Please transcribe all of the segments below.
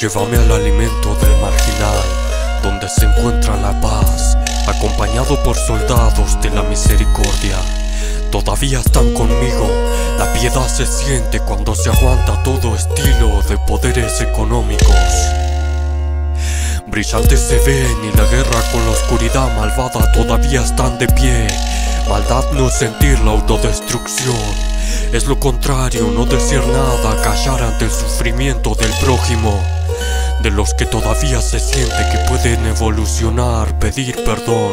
Llévame al alimento del marginal, donde se encuentra la paz, acompañado por soldados de la misericordia. Todavía están conmigo, la piedad se siente cuando se aguanta todo estilo de poderes económicos. Brillantes se ven y la guerra con la oscuridad malvada todavía están de pie. Maldad no sentir la autodestrucción, es lo contrario, no decir nada, callar ante el sufrimiento del prójimo de los que todavía se siente que pueden evolucionar, pedir perdón,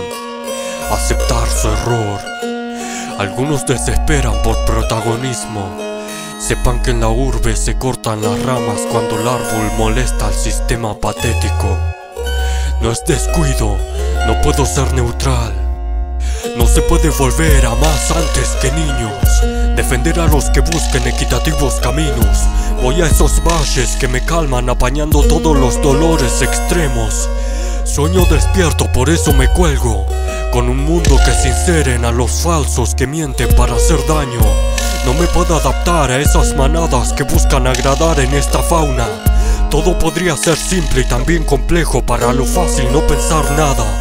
aceptar su error. Algunos desesperan por protagonismo. Sepan que en la urbe se cortan las ramas cuando el árbol molesta al sistema patético. No es descuido, no puedo ser neutral. No se puede volver a más antes que niños. Defender a los que busquen equitativos caminos. Voy a esos valles que me calman apañando todos los dolores extremos. Sueño despierto, por eso me cuelgo. Con un mundo que sinceren a los falsos que mienten para hacer daño. No me puedo adaptar a esas manadas que buscan agradar en esta fauna. Todo podría ser simple y también complejo para lo fácil no pensar nada.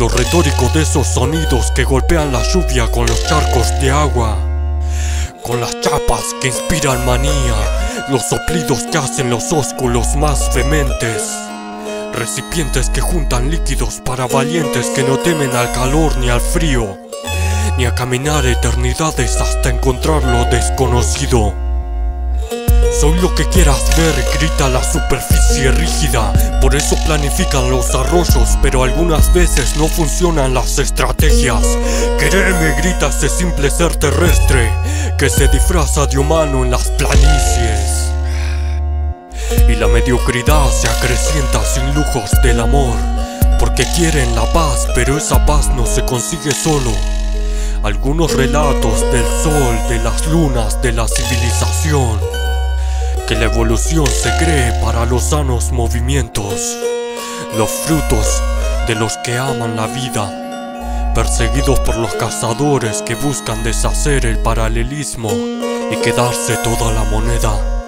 Lo retórico de esos sonidos que golpean la lluvia con los charcos de agua. Con las chapas que inspiran manía. Los soplidos que hacen los ósculos más vehementes. Recipientes que juntan líquidos para valientes que no temen al calor ni al frío. Ni a caminar eternidades hasta encontrar lo desconocido. Soy lo que quieras ver, grita la superficie rígida. Por eso planifican los arroyos, pero algunas veces no funcionan las estrategias. Quererme grita ese simple ser terrestre que se disfraza de humano en las planicies. Y la mediocridad se acrecienta sin lujos del amor, porque quieren la paz, pero esa paz no se consigue solo. Algunos relatos del sol, de las lunas, de la civilización que la evolución se cree para los sanos movimientos, los frutos de los que aman la vida, perseguidos por los cazadores que buscan deshacer el paralelismo y quedarse toda la moneda.